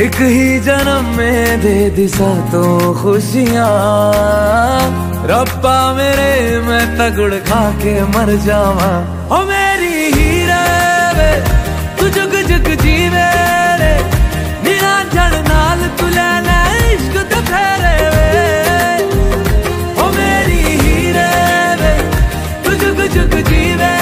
एक ही जन्म में दे दिशा तो खुशियाँ। रब्बा मेरे, मैं तगड़ खा के मर जावा। ओ मेरी हीरे वे तू जुग जुग जीवे रे। मेरा जड़ नाल तू ले ले इश्क तो फेरे वे। ओ मेरी हीरे वे तू जुग जुग जीवे